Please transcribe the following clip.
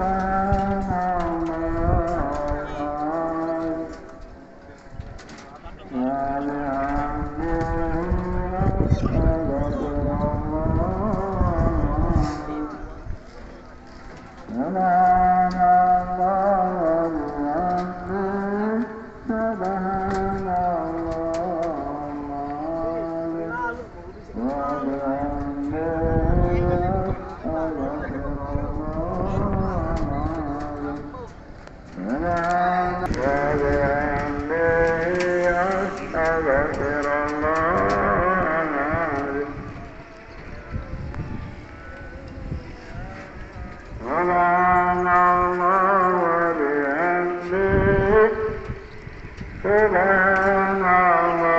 Bye. Gracias. la la